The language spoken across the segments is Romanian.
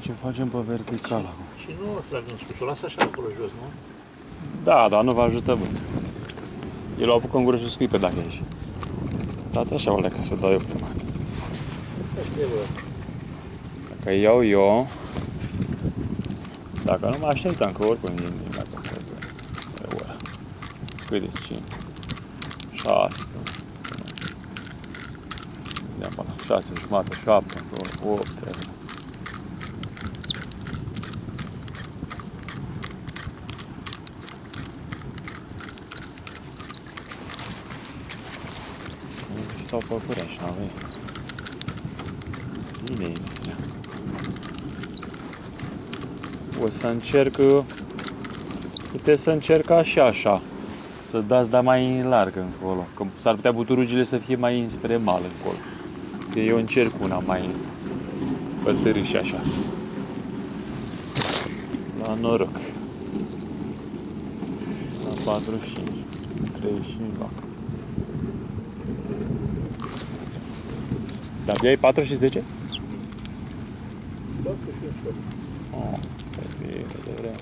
ce facem pe vertical acum. Și nu o trag în sus, o las așa acolo jos, nu? Da, dar nu vă ajută mult. El o apucă în gură și o scuipe dacă ești. Dați așa o lecă să dau eu prima dată. Asta e, bă. Dacă iau eu, dacă nu mă așteptam, că oricum e nimic asta să pe ora. Cât de 5? 6. Vedeam până la 6 jumate, 7, 8, 3. Stau pe curent și n-avem. Bine, e bine. O să încerc... Puteți să încerc așa, așa. Să dați, dar mai larg încolo. Că s-ar putea buturugile să fie mai spre mal încolo. Că eu încerc una mai pe târâși așa. La noroc. La 45. 35 la. Dar abia e 4 și 10? Da, să fie așa. Oh, e bine de vreme.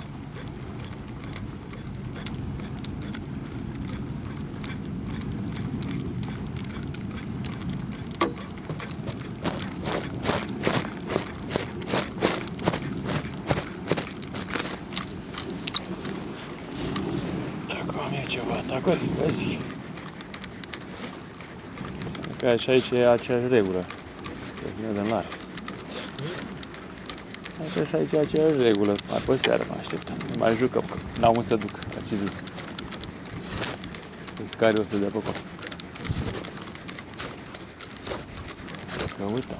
Acum am eu ceva atacuri, vezi? Că și aici e aceeași regulă. Că vine din larg. Asta și aici e aceeași regulă. Mai pe seară mă așteptăm. Ne mai jucăm. N-am unde să duc. La ce zic? Pescarii o să dea pe acolo. Că uităm.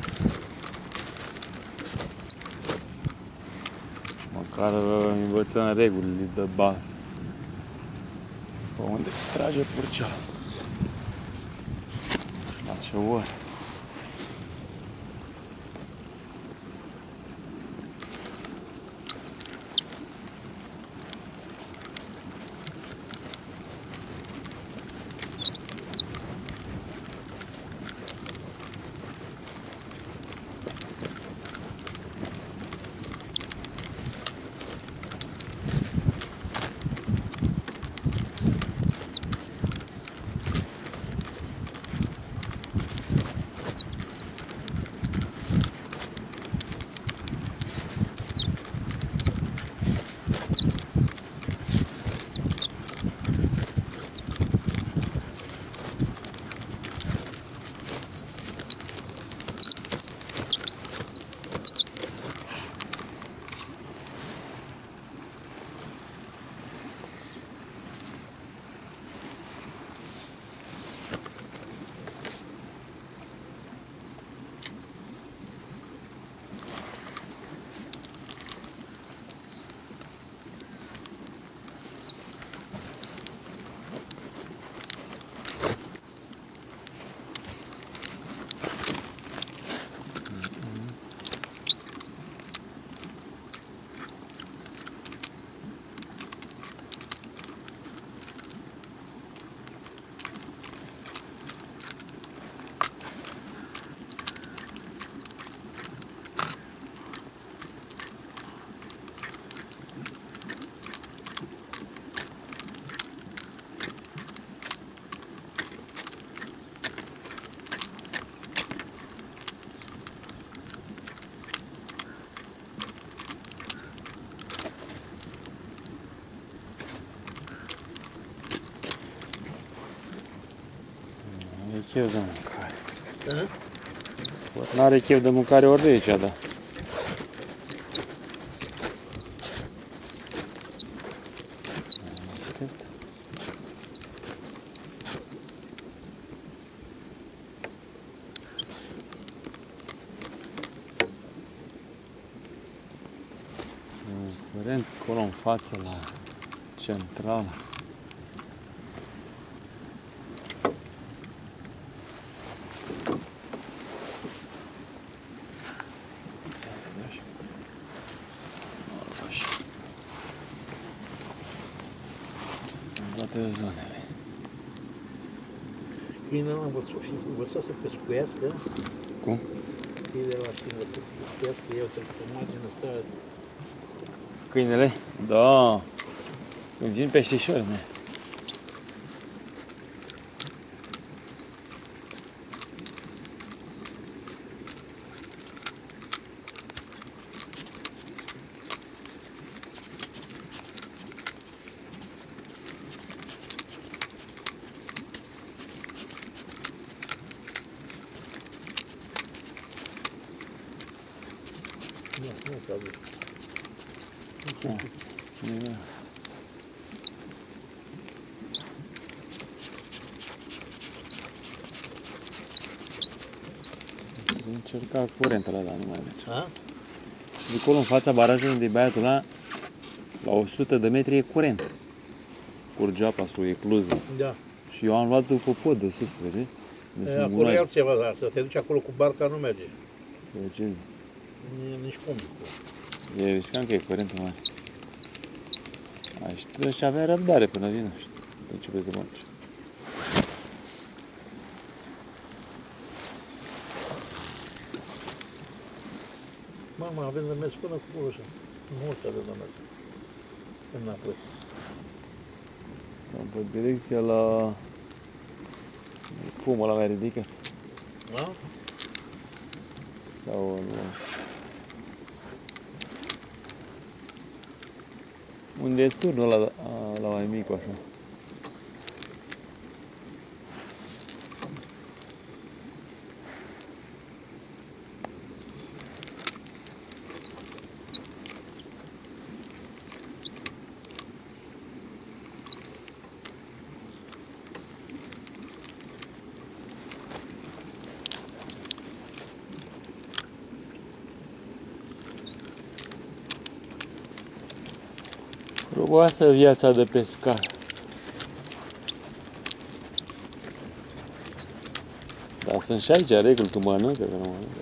Măcar uh, învățăm regulile de bază. Pe unde trage purcea. La ce oră. Chef de mâncare. Da? N-are chef de mâncare ori de aici, da. Curent acolo în față la centrală. Așa. În toate zonele. Câinele ăla învăț- fi învățat să pescuiască. Cum? Chile la sine, să știați că eu trebuie să margine stă Câinele? Da. Îmi vin peștișori, ne. Nu, nu s-a dus. Da. Încerca curentul ăla, dar nu mai merge. Ha? Și de acolo, în fața barajului unde e băiatul ăla, la 100 de metri e curent. Curge apa sub ecluză. Da. Și eu am luat după pod de sus, vezi? De E, sunt acolo e gunoi. altceva, dar să te duci acolo cu barca nu merge. Deci, Nici- Nici cum. e riscant că e curentul mare. Aș trebuie și avea răbdare până vine și începe să mergi. Mama, avem de mers până cu ușa. Mult avem de mers. Înapoi. Am pe direcția la... Cum ăla mai ridică? Da? Sau în... Unde e turnul ăla la mic așa? Frumoasă viața de pescar. Dar sunt și aici reguli că mănâncă, că nu mănâncă.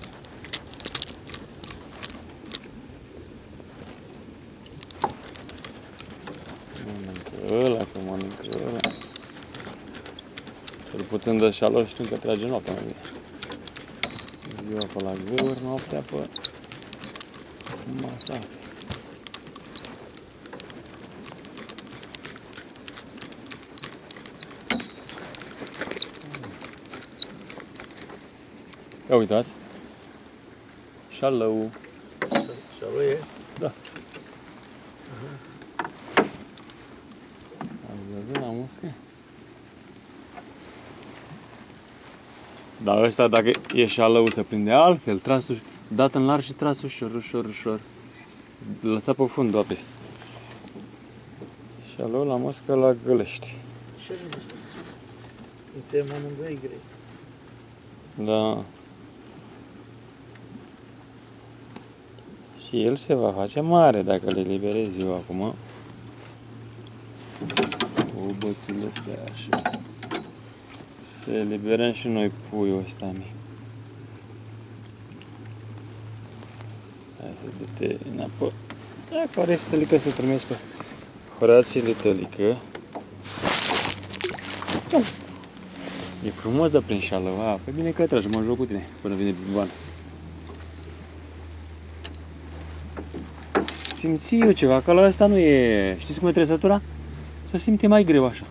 Mănâncă ăla, că mănâncă ăla. Cel puțin de șalo știu că trage noaptea mai bine. Ziua pe la găuri, noaptea pe masa. Ia uitați. Șalău. Și lui e. Ați văzut la muscă? Dar ăsta, dacă e șalău, se prinde altfel. Tras uș- dat în larg și tras ușor, ușor, ușor. Lăsat pe fund ape. Șalău la muscă la gălești. Ce nu este? Suntem amândoi greți. Da. Și el se va face mare dacă le liberezi eu acum. Cu bățile astea așa. Să eliberăm și noi puiul ăsta mic. Hai să du-te înapoi. Acolo este tălică să trimis pe horațiile tălică. E frumos de prin șală, a, pe bine că tragi, mă joc cu tine până vine Biban. Simți eu ceva, că la asta nu e, știți cum e trăsătura? Să simte mai greu așa.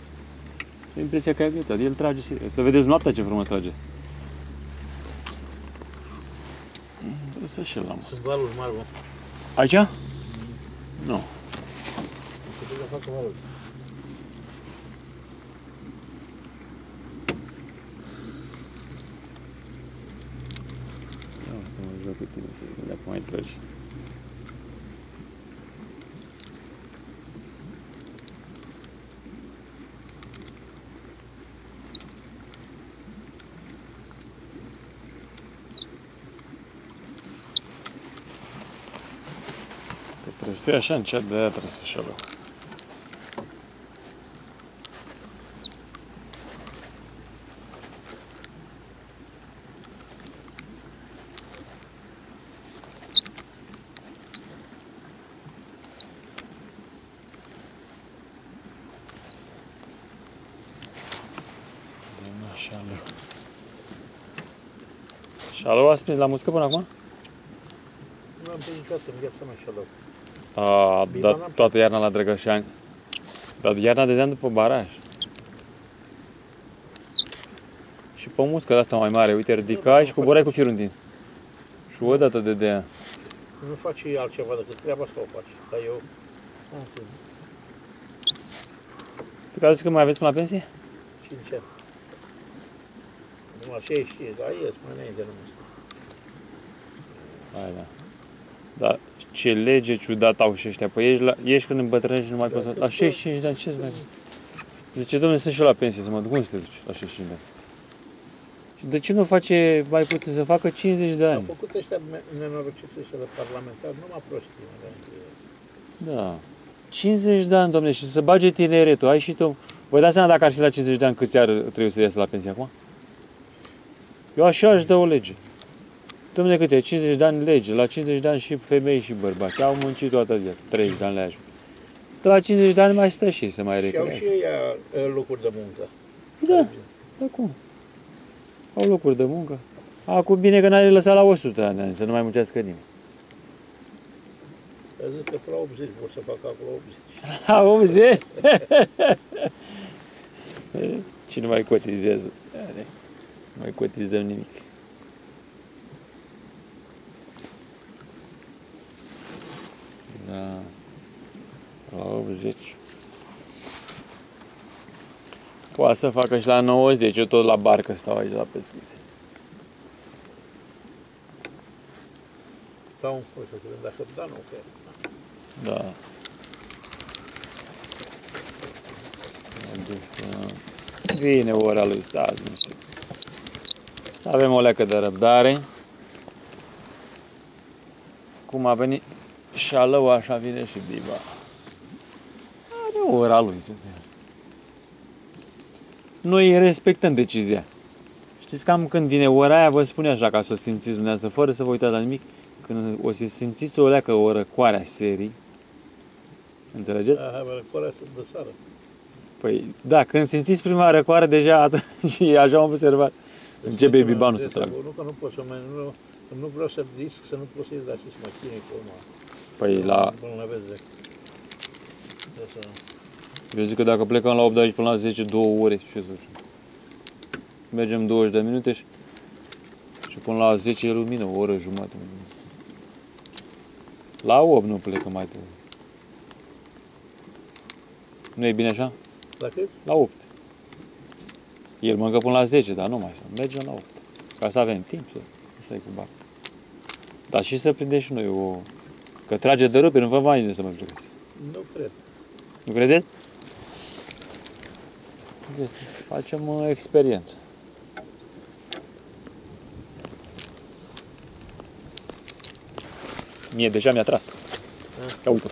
E impresia că ai agățat, el trage serios. Să vedeți noaptea ce frumos trage. Trebuie să și la Sunt valuri mari, mă. Aici? Nu. Trebuie să facă valuri. Ia să mă joc cu tine, să vedem dacă mai tragi. Că trebuie să fie așa încet, de aia trebuie să și loc. Din așa loc. Șalou a prins la muscă până acum? Nu am prins niciodată în viața mea șalou. A, Biba dat n-am toată iarna la Drăgășani. Dar iarna dădeam după baraj. Și pe muscă de asta mai mare, uite, ridicai și coborai cu firul în tine. Și o dată dădea. Nu faci altceva decât treaba asta o faci. Dar eu... am prins. Cât azi că mai aveți până la pensie? 5 ani. Numai 65, dar ies mai înainte nu mai stau. Hai, da. Dar ce lege ciudată au și ăștia. Păi ești, la, ești când îmbătrânești și nu mai Da, poți să... că La tot- 65 de ani ce mai... Zice, domnule, sunt și eu la pensie, să mă duc. Cum să te duci la 65 de ani? Și de ce nu face mai puțin, să facă 50 de Au ani? făcut ăștia me- nenorociți ăștia de parlamentari, numai prostii. mă, de- Da. 50 de ani, domnule, și să bage tineretul. Ai și tu... Vă dați seama dacă ar fi la 50 de ani câți ar trebui să iasă la pensie acum? Eu așa aș dă o lege. Domnule, câți ai? 50 de ani lege. La 50 de ani și femei și bărbați. Au muncit toată viața. 30 de ani le ajung. Dar la 50 de ani mai stă și să mai Și au și recrează. ei uh, locuri de muncă. Da, da cum? Au locuri de muncă. Acum bine că n-ai lăsat la 100 de ani, să nu mai muncească nimeni. Dar zic că la 80 vor să facă acolo 80. La 80? Cine mai cotizează? Are. Nu mai cotizăm nimic. Da. La 80. Poate să facă și la 90, eu tot la barcă stau aici la pescuit. Sau un fost să vedem dacă da, nu cred. Da. Adică, Vine ora lui, stați, nu știu. Să avem o leacă de răbdare. Cum a venit șalău, așa vine și biba. Are ora lui. ce de- Noi respectăm decizia. Știți cam când vine ora aia, vă spune așa ca să o simțiți dumneavoastră, fără să vă uitați la nimic, când o să simțiți o leacă o răcoare serii, înțelegeți? Aha, bă, corea să de sară. Păi, da, când simțiți prima răcoare, deja atunci e așa am observat. Începe Deci, bibanul nu, să tragă. Nu că nu pot să mă, nu, nu vreau să risc să nu pot să ies, dar și să mă chine cu urma. Păi, la, Până la vezi. De să... eu zic că dacă plecăm la 8 de aici până la 10, 2 ore, ce să fac? Mergem 20 de minute și, și până la 10 e lumină, o oră jumătate. La 8 nu plecăm mai târziu. Nu e bine așa? La cât? La 8. El mănâncă până la 10, dar nu mai să mergem la 8. Ca să avem timp să stai cu barca. Dar și să prindem și noi o... Că trage de rupe, nu vă mai de să mă plecați. Nu cred. Nu credeți? Este, facem o experiență. Mie deja mi-a tras. Ia uite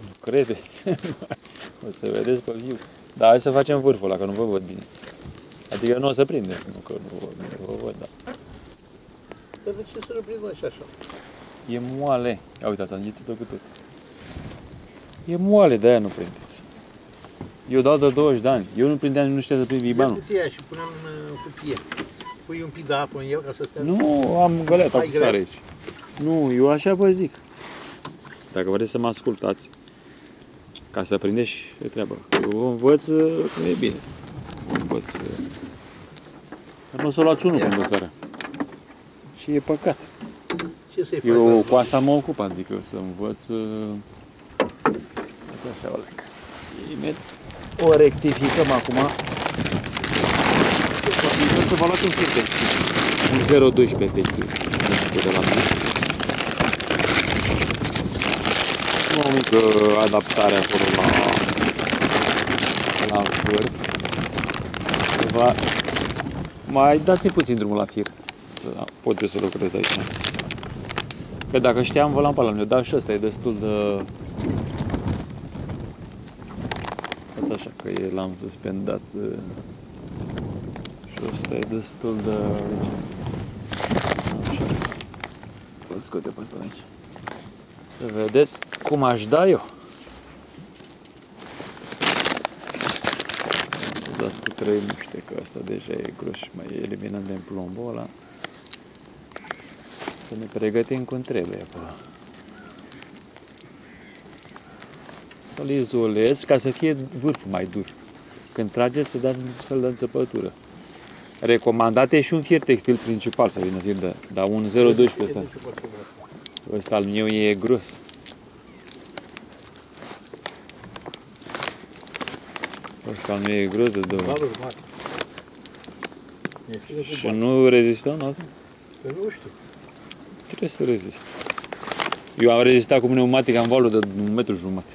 Nu credeți? o să vedeți pe viu. Dar hai să facem vârful ăla, că nu vă văd bine. Adică nu o să prinde, nu că nu vă, nu vă văd, da. Dar de ce să nu prind și așa? E moale. Ia uitați, am înghițit-o cu tot. E moale, de-aia nu prindeți. Eu dau de 20 de ani. Eu nu prindeam, nu știa să prind Ia bibanul. cutia și punem în uh, cutie. Pui un pic de apă în el ca să stea... Nu, am găleata Ai cu greu. sare aici. Nu, eu așa vă zic. Dacă vreți să mă ascultați, ca să prindeți e treaba. Eu vă învăț uh, cum e bine. Vă învăț. uh, Dar nu o să luați unul până seara. Și e păcat. Ce să-i faci? Eu dar- cu asta mă ocup, adică să învăț uh, uite așa o lecă. Imediat o rectificăm acum. Trebuie să vă luați un fir textil. Un 0,12 textil. De la mine. O mică adaptare acolo la, la vârf. Va, mai dați-mi puțin drumul la fir. Să pot eu să lucrez aici. Că dacă știam, vă l-am pe ăla, mi-o dat și ăsta, e destul de... Uitați așa că e, l-am suspendat uh, și ăsta e destul de... Așa. Îl scoate pe ăsta de aici. Să vedeți cum aș da eu. Să dă dați cu 3, nu știu că asta deja e gros și mai eliminăm din plombul ăla. Să ne pregătim cum trebuie acolo. Să-l izolezi ca să fie vârful mai dur. Când trageți să dați un fel de înțepătură. Recomandat e și un fier textil principal să vină fier de, dar un 0,12 ăsta. Ăsta al meu e gros. Ăsta al meu e gros de două. Valuri mari. E fie cu Și bani. nu rezistă în asta? Păi nu știu. Trebuie să rezist. Eu am rezistat cu pneumatic, am valul de un metru jumătate.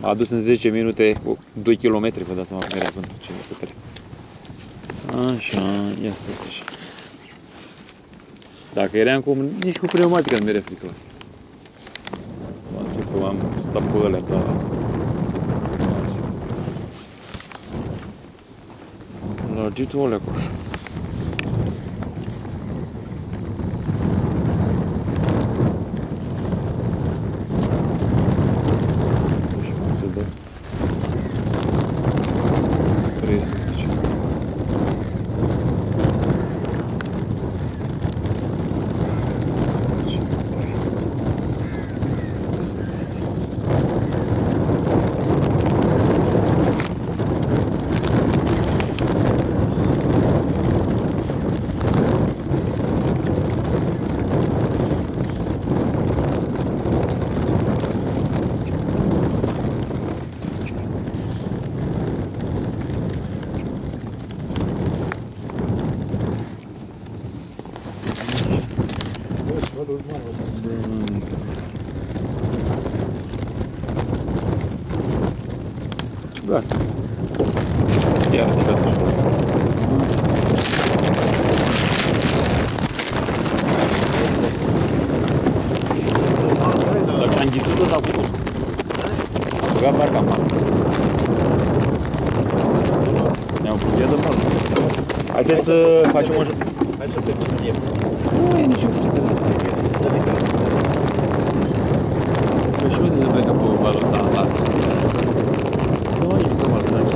M-a adus în 10 minute, cu 2 km, vă dați seama cum era vântul, ce de putere. Așa, ia stai așa. Dacă eram cu, nici cu pneumatica nu mi-era frică la asta. M-am zis că am stat pe ălea, dar... Lărgitul ălea cu așa. Și cum se dă? 13. Băi, valuri mari. ăsta. Gata. Iar gata și Dacă am ghicit tot a făcut. Băga barca în mare. Ne-am fugit de mult. Haideți să facem o... Hai să te vedem. Nu e nicio frică. Păi și unde se plecă pe valul ăsta? La Nu aici, pe mal, dragi.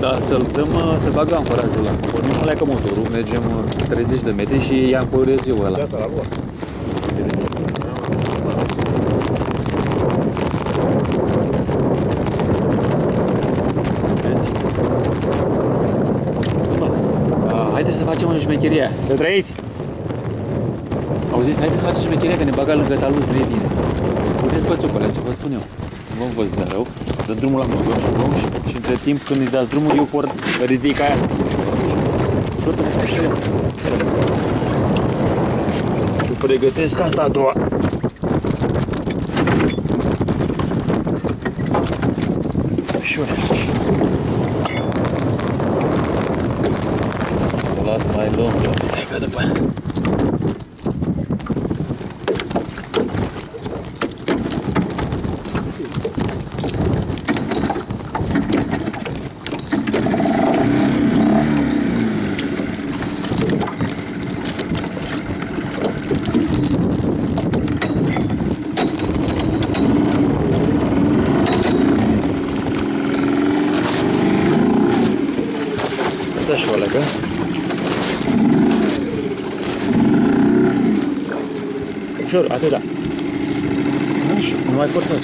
Da, să-l dăm, să bag ancorajul ăla. Pornim pleacă motorul, mergem 30 de metri și ia ancorez eu ăla. Gata, la luat. Vezi? Să lasă. Ah, Haideți să facem o șmecherie. Te trăiți? Auziți? Haideți să facem șmecheria, că ne baga lângă taluz, nu e bine. Puneți bățucole, ce vă spun eu. Nu vă văd de rău. Dă drumul la motor și luăm și, și între timp când îi dați drumul, eu por ridic aia. Și până Și pregătesc asta a doua. Și las mai lungă. Că după aia. Da și o legă. Ușor, atâta.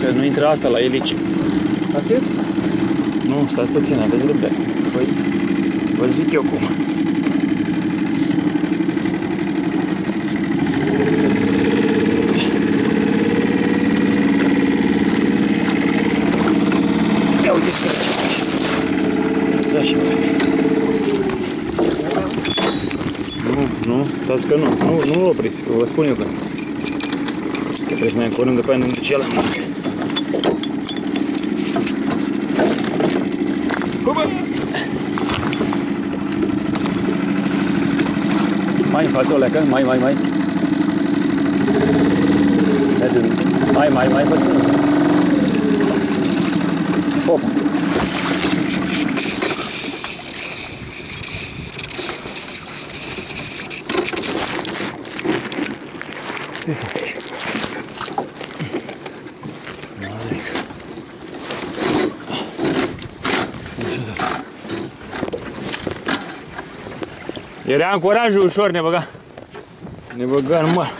Nu mai forțați, că nu intră asta la elici. Atât? Nu, stați puțin, aveți răbdare. Păi, vă zic eu cum. Ia uite că ce faci. așa. Nu, nu, stați că nu. Nu, nu opriți, că vă spun eu că. Că trebuie să ne ancorăm după aia ne duce la mână. Mai în față o leacă, mai, mai, mai. Merge. Mai, mai, mai, vă spun. Era ancorajul ușor, ne băga. Ne băga în mare.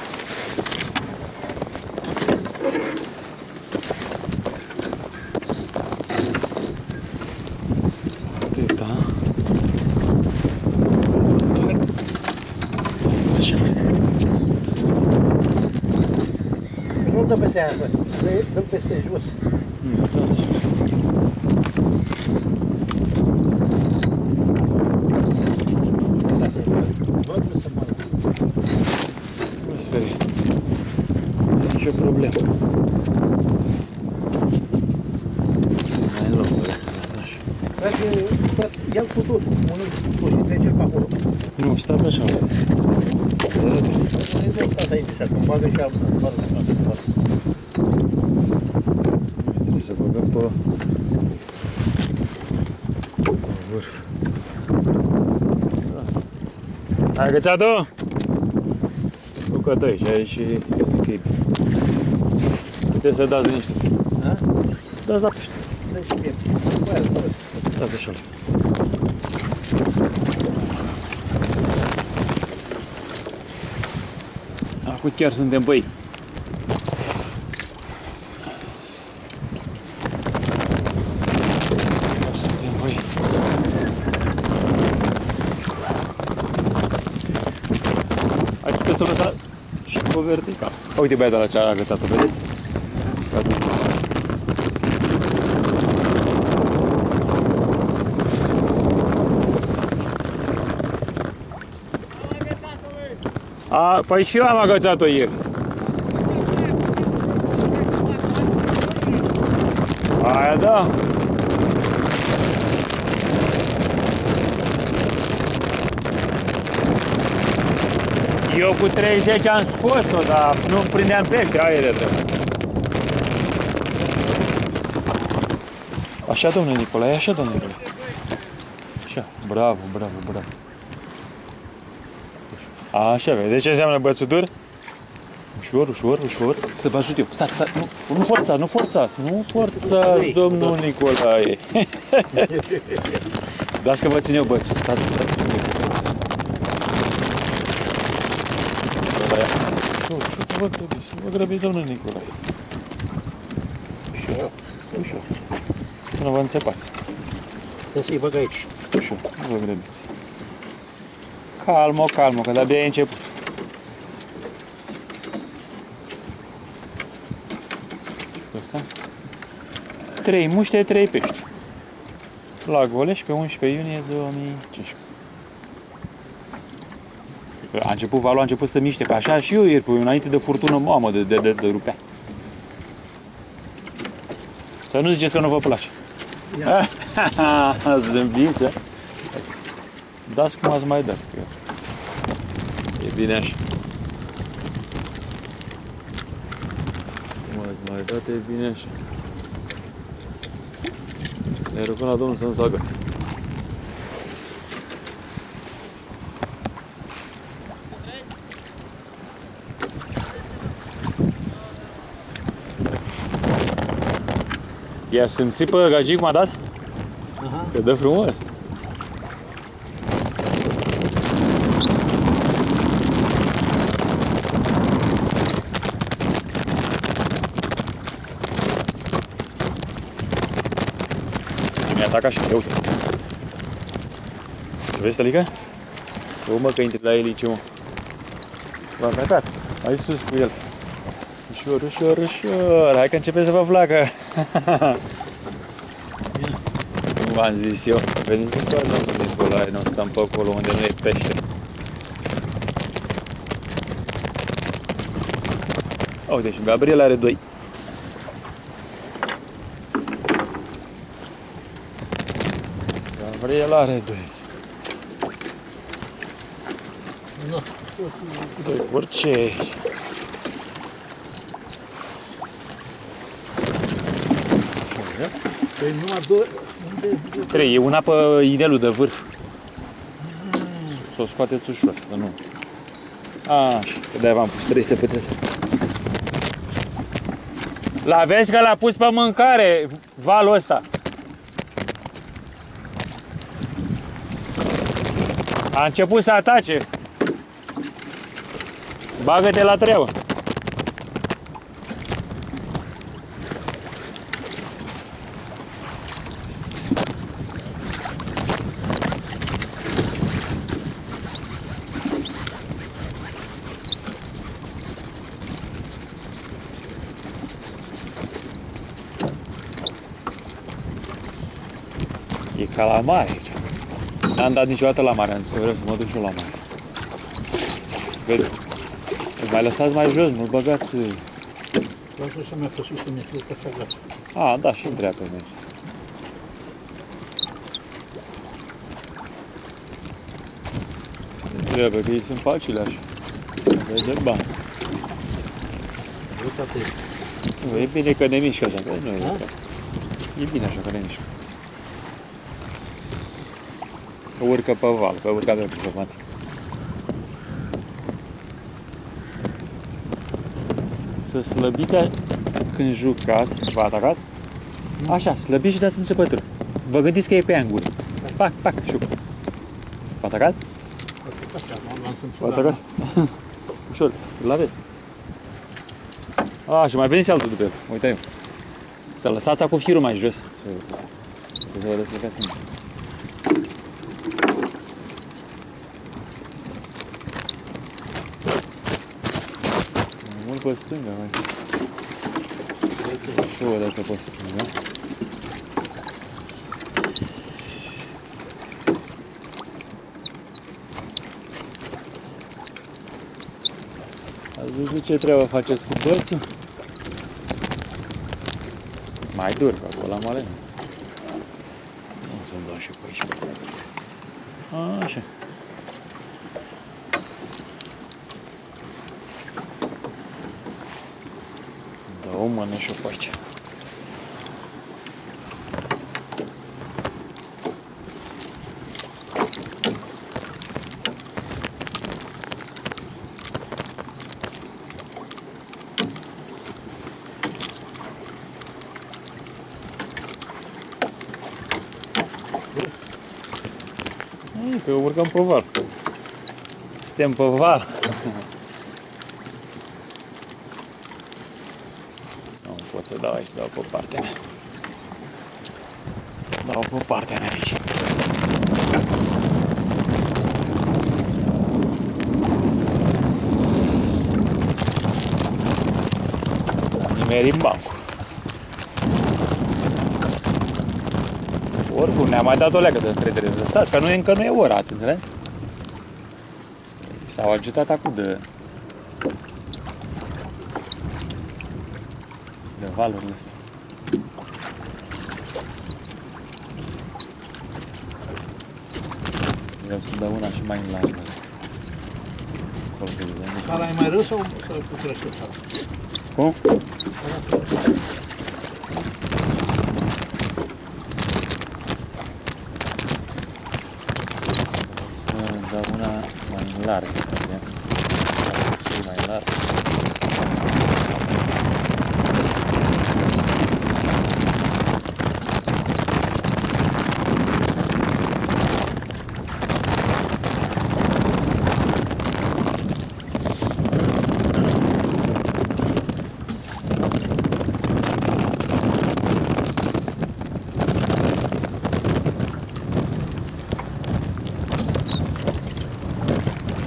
Așa. Nu dă peste aia, Dă peste jos. Ia-l cu tot, unul cu tot și trece pe acolo. Nu, stați așa. Nu stați aici așa, că bagă și altul. Bagă și altul. Trebuie să băgăm pe pe vârf. Ai agățat-o? Nu că dai și ai și eu zic că e bine. Puteți să dați liniște. Da? Dați la pește. Deci bine. Bă, bă. Stați așa. Acum chiar suntem băi. Chiar suntem băi. Hai puteți să o lăsați și pe vertical. Uite băiatul ăla ce a agățat-o, vedeți? Gata. A, păi și eu am agățat-o ieri. Aia da. Eu cu 30 am scos-o, dar nu prindeam pește, aia e de rău. Așa, domnule Nicolae, așa, domnule Nicolae. Așa, bravo, bravo, bravo. Așa, vedeți ce înseamnă bățuturi? Ușor, ușor, ușor. Să vă ajut eu. Stați, stați, nu, nu forțați, nu forțați, nu forțați, domnul Nicolae. Dați că vă țin eu bățul. Stați, stați. Nicolae. Ușor, ușor, să vă grăbiți, să vă grăbiți, domnul Nicolae. Ușor, ușor. Până vă înțepați. Trebuie să-i băg aici. Ușor, nu vă grăbiți. Calmo, calmo, că de-abia e început. Asta. 3 muște, 3 pești. La Goleș pe 11 iunie 2015. A început valul, a început să miște, că așa și eu ieri, pe înainte de furtună, mamă, de, de, de, de rupea. Să nu ziceți că nu vă place. Ia. Zâmbință. Dați cum ați mai dat. că E bine așa. Cum ați mai dat, e bine așa. Le rugăm la Domnul să nu se agăță. Ia simți pe gagic m-a dat? Aha. Că dă frumos. Așa, ia uite. Vezi, Tălică? O, mă, că intri la elice, mă. V-am atacat. Hai sus cu el. Ușor, ușor, ușor. Hai că începe să vă placă. V-am zis eu, veniți în coadă, nu Nicolae, nu stăm pe acolo unde nu e pește. Uite, și Gabriel are doi. Gabriel are doi. Nu. Doi porcei. Păi numai două. Unde? Trei, e una pe inelul de vârf. Să o scoateți ușor, că nu. Așa, că de-aia v-am pus trei să puteți. La vezi că l-a pus pe mâncare valul ăsta. A început să atace. Bagă-te la treabă. E ca la mare aici. N-am dat niciodată la mare, însă vreau să mă duc și eu la mare. Vede? Îl mai lăsați mai jos, nu băgați... Vreau să mai pe sus să mi-e ca să agață. A, da, și în dreapta merge. Trebuie că ei sunt facile așa. Dai de bani. Uite-te. Nu, e bine că ne mișcă așa, că nu e Da? rău. E bine așa că ne mișcă. Că urcă pe val, că urcă pe pneumatic. Să slăbiți când jucați, v-a atacat? Așa, slăbiți și dați înțepătură. Vă gândiți că e pe ea în gură. Fac, fac, șuc. V-a atacat? Așa, m-am simțit V-a la- atacat? Ușor, îl aveți. A, și mai veniți altul după el. Uite eu. Să lăsați cu firul mai jos. Să, să vă descărcați singur. Mai mult pe stânga, mai. Și o dată pe stânga. Ați văzut ce treabă faceți cu bățul? Mai dur, că acolo am ales. O să-mi dau și pe aici. Așa. Da o mână și o pe aici. Ei, Că urcăm pe val. Suntem pe val. pot să dau aici, dau pe partea mea. Dau pe partea mea aici. Nimerim bancul. Oricum, ne-a mai dat o leacă de încredere. Să stați, că nu e, încă nu e ora, ați înțeles? S-au agitat acum de... valurile astea. Vreau să dau una și mai în largă. Acolo pe vedem. Sala e mai râs sau sau cu crește sala? Cum? Să dau una mai largă, vedem. Și mai larg.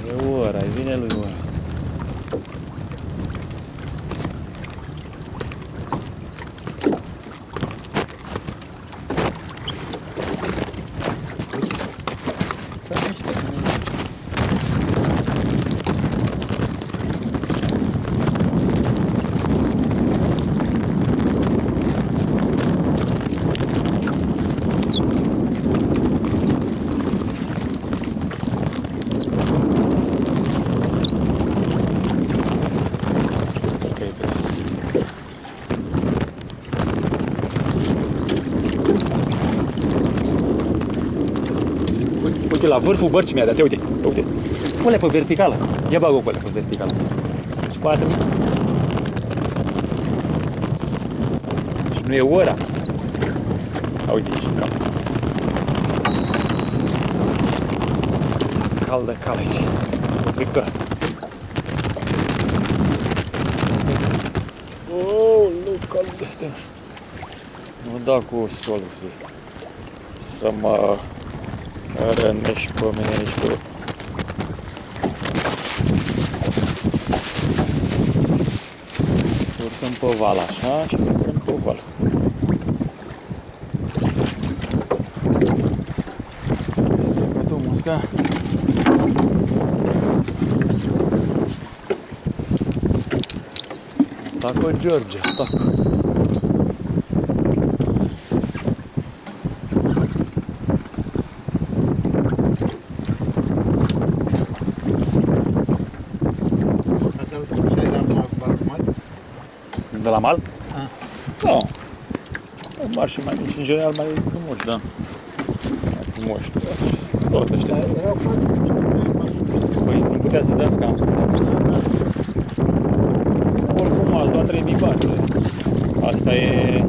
E ora, îi vine lui ora. Ok, vezi. Uite, uite la vârful bărcii mi-a dat, uite, uite. Pune pe verticală. Ia bag o pe verticală. Spate-mi. Și nu e ora. A, uite, și cap. caldă cal aici. O friptură. Oh, nu cald astea. Nu da cu sol zi. Să mă rănești pe mine aici cu Urcăm pe val așa și urcăm pe val. Tu musca. Taco George, taco. Asta ce era mai barman? De la mal? Ah. Nu. No. Mari și mai mici, în general mai frumoși, da. Mai frumoși. Tot ăștia. Erau patru. Păi nu putea să dea scam. Oricum, ați luat 3000 bani. Asta e...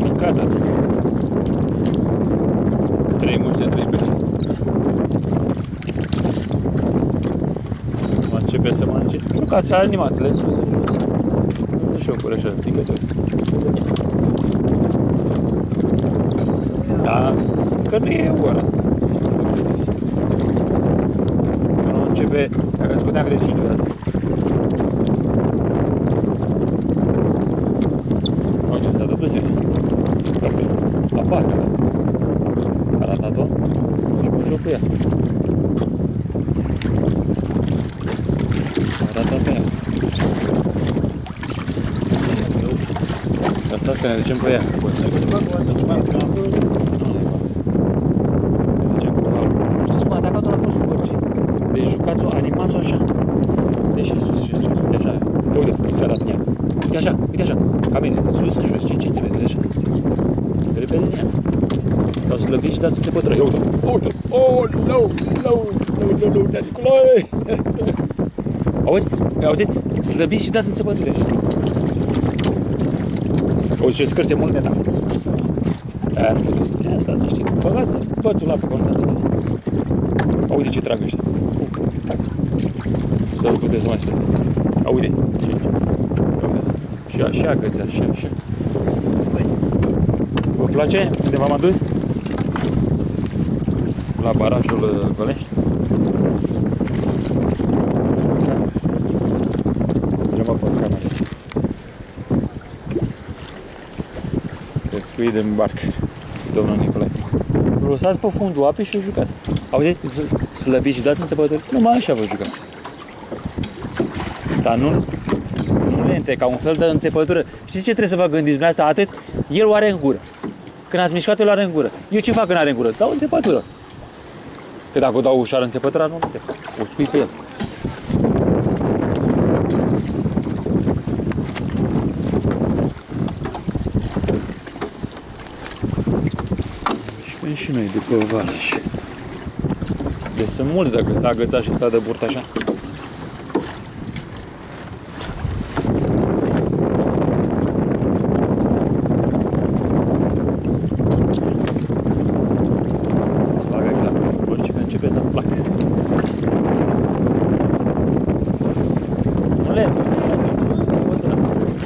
Mâncată. 3 muște, 3 pești. Acum începe să mănânce. Jucați animațiile sus în jos. Nu șocuri așa, picături. Da, că nu e ora asta. Că nu începe, dacă scoteam de 5 ori. Uite, s-a dat băzine. La parcă. A ratat-o și mă joc cu ea. A ratat pe ea. Lăsați că ne ducem pe ea. Mergem cu halul. Știți cum, atacatul a fost urci. Deci jucați-o, animați-o așa. Deci în sus și în sus, uite așa. Uite, și-a dat în ea. Uite așa, uite așa. Ca mine, în sus, în jos, 5 cm, așa. Repede în ea. Dar slăbiți și dați înțepătură. Ia uite, uite. Oh, no, no, no, no, no, no, Nicolae. Auzi? Auziți? Slăbiți și dați înțepătură. așa. Auzi ce scârție mult de da. Aia nu puteți. Ia asta, nu știi. Băgați bățul la pe contact. Aude ce trag ăștia. Tac. Să nu puteți să mai știți. Aude. Și așa găți, așa, așa. Vă place? Unde v-am adus? La barajul uh, Golești? Mergem pe cameră. Pescuit în barcă, domnul Nicolae. Lăsați pe fundul apei și o jucați. Auziți? Slăbiți și dați înțepături. Numai așa vă jucați. Dar nu, nu lente, ca un fel de înțepătură. Știți ce trebuie să vă gândiți dumneavoastră? Atât, el o are în gură. Când ați mișcat, el o are în gură. Eu ce fac când are în gură? Dau înțepătură. Că dacă o dau ușor înțepătura, nu înțep. O scui pe el. Noi după Valeș. Deci sunt mulți dacă s-a agățat și sta de burtă așa. Să fac aici la frumos și că începe să-mi placă. Nu le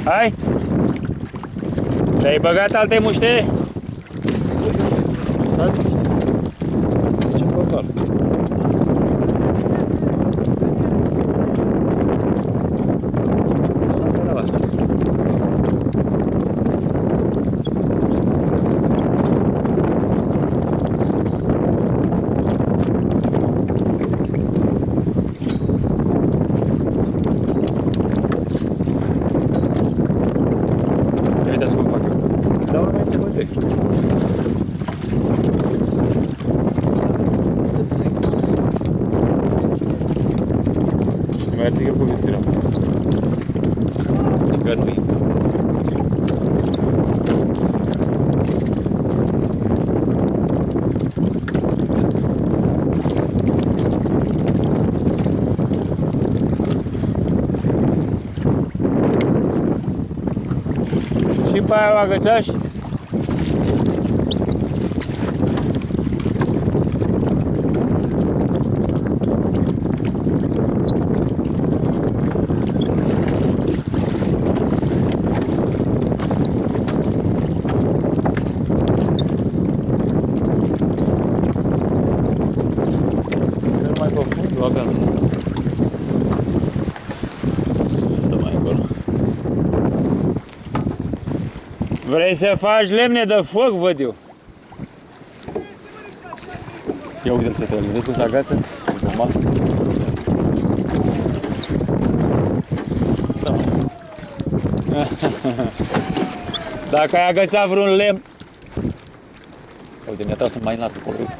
Hai! Le-ai băgat alte muște? Stați niște. Ce coval. Ia uitați cum fac eu. Dau numai înțepături. Mai ridică cu vitira. Încă nu intră. Și pe aia o agățași? Eu aveam drumul. Dă mai acolo. Vrei să faci lemne de foc, văd eu. Ia uite-l ce trebuie. Vezi cum se agață? Normal. Da. Dacă ai agățat vreun lemn... Uite, mi-a tras mai înalt acolo. uite.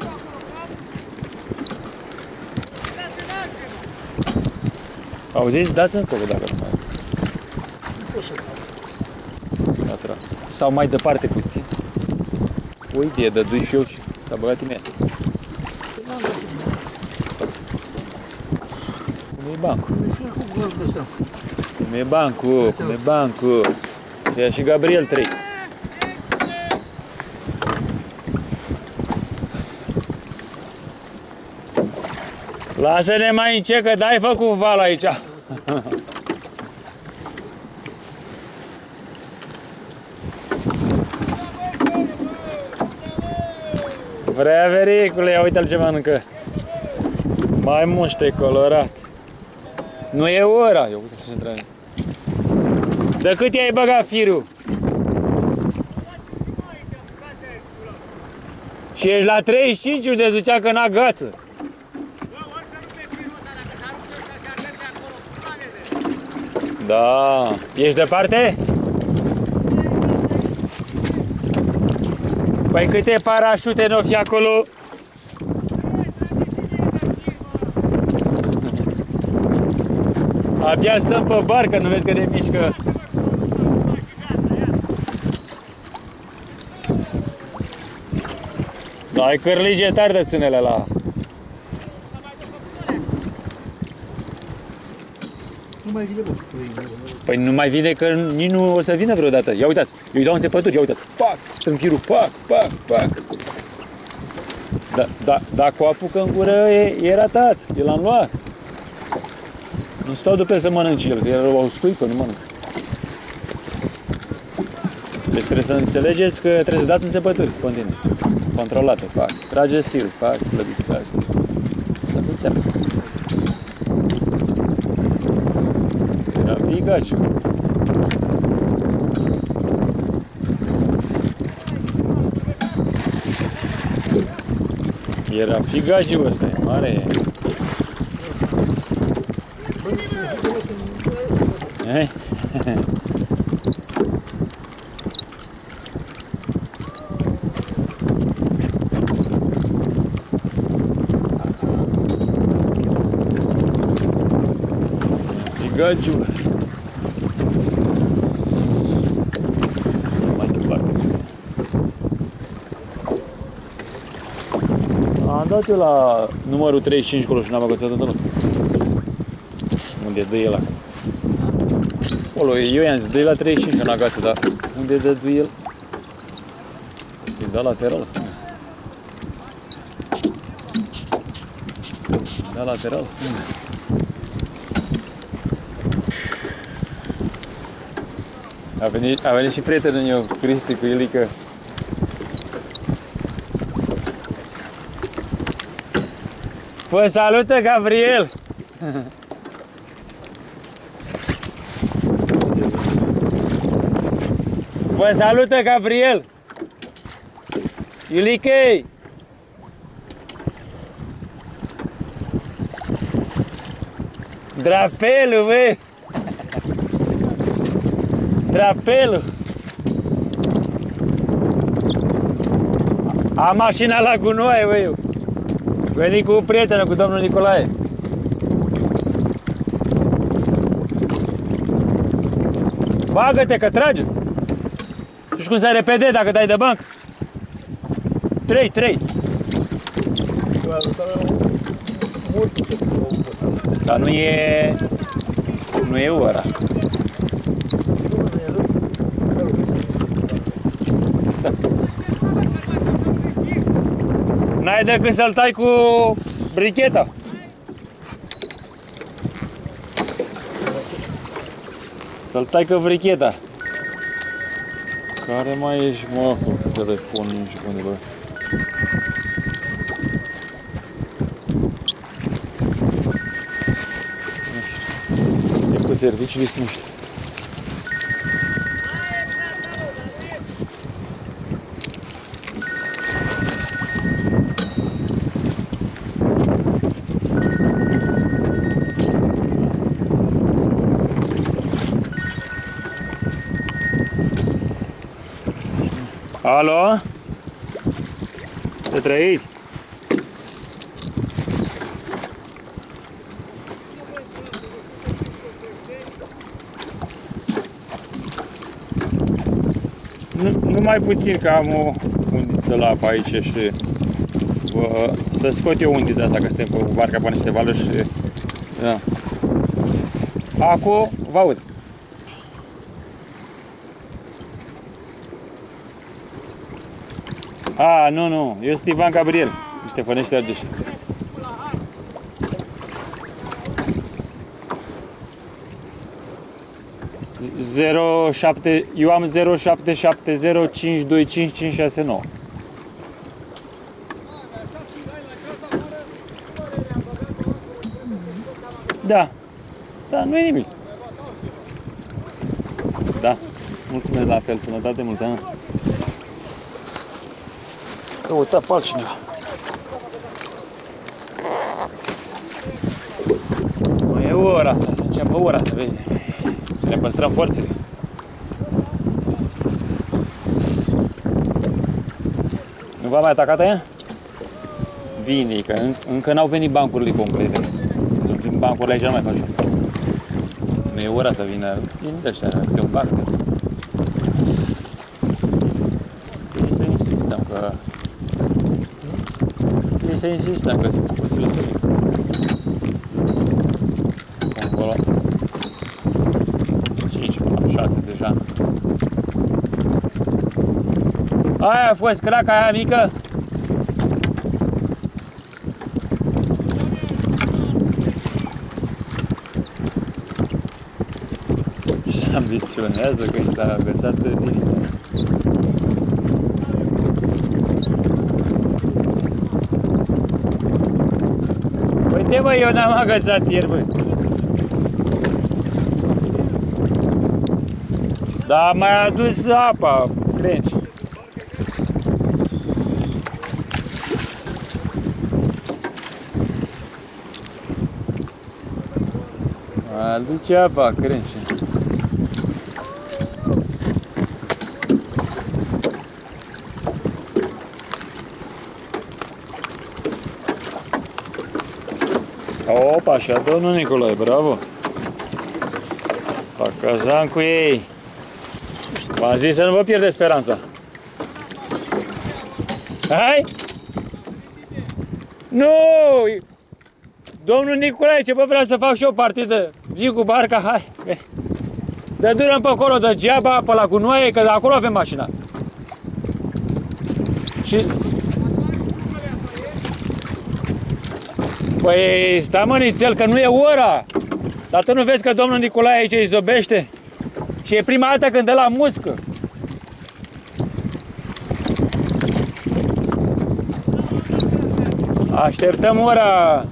Auziți? Dați încolo dacă nu mai a tras. Sau mai departe puțin. O idee de duci și eu și s-a băgat în ea. Cum e bancul? Mi fie cu gol de sau. Cum e bancul? Cum e bancul? Să ia și Gabriel 3. Lasă-ne mai încet, că dai făcut val aici. Vrea vericule, ia uite-l ce mănâncă. Mai muște colorat. Nu e ora. Eu uite ce se întreabă. De cât i-ai băgat firul? Și ești la 35 unde zicea că n-a gață. Da. Ești departe? Păi câte parașute nu fi acolo? Abia stăm pe barcă, nu vezi că ne mișcă. Da, ai cârlige tare de ținele la... Nu mai vine, bă, cu ei, Păi nu mai vine că nici nu o să vină vreodată. Ia uitați, eu îi dau înțepături, ia uitați. Pac, stăm firul, pac, pac, pac. Da, da, dacă o apucă în gură, e, e ratat, el l-am luat. Nu stau după el să mănânci el, că el o scuipă, nu mănâncă. Deci trebuie să înțelegeți că trebuie să dați înțepături, continuu. Controlate, pac. Trageți firul, pac, slăbiți, pac. Dați înțeapă. Era pigaciu. Era pigaciu ăsta, e mare. Ei? Pigaciu. Mai departe puțin. Am dat eu la numărul 35 acolo și n-am agățat deloc. Unde dă el acolo. Acolo, eu i-am zis, dă la 35 că n-a agață, dar unde dă el? E da lateral stânga. Da lateral stânga. A venit, a venit și prietenul meu, Cristi, cu Ilică. Vă salută, Gabriel! Vă salută, Gabriel! Iulichei! Drapelul, băi! Drapelul! Am mașina la gunoaie, băi, eu. Veni cu prietenul, cu domnul Nicolae. Bagă-te că trage. Tu știi cum să repede dacă dai de banc? 3, 3. Mult ce Dar nu e... Nu e ora. N-ai decât să-l tai cu bricheta. Să-l tai cu bricheta. Care mai ești, mă, cu telefonul, nu știu unde, bă. Serviciul este nu știu. Trăiți? Nu, numai puțin că am o undiță la apă aici și bă, să scot eu undița asta că suntem pe barca pe niște valuri și da. Acum vă aud. A, nu, nu, eu sunt Ivan Gabriel, Ștefănești Argeș. Zero șapte, eu am 0770525569. Da. Da, nu e nimic. Da. Mulțumesc la fel, sănătate multă. Mă. Căuta pe altcineva. Mai e ora asta, să înceapă ora să vezi. Să ne păstrăm forțele. Nu v-a mai atacat aia? Vine, că în, încă n-au venit bancurile complete. Nu vin bancurile aici, nu mai faci. Nu e ora să vină, vin de ăștia, câte un banc. Trebuie să insistăm că... Trebuie să insistăm că sunt posibil să vină. Acolo. 5 până la 6 deja. Aia a fost craca aia mică? Și ambiționează că este agățată din... Uite bă, eu n-am agățat ieri, bă. Dar mai adus apa, crenci. Aduce apa, crenci. Opa, așa, domnul Nicolae, bravo! La cazan cu ei! V-am zis să nu vă pierde speranța. Hai! Nu! Domnul Nicolae, ce bă, vreau să fac și eu partidă. Zi cu barca, hai! Dă durăm pe acolo, degeaba, pe la gunoaie, că de acolo avem mașina. Și... Păi, stai mă, nițel, că nu e ora! Dar tu nu vezi că domnul Nicolae aici îi zobește? Și e prima dată când dă la muscă. Așteptăm ora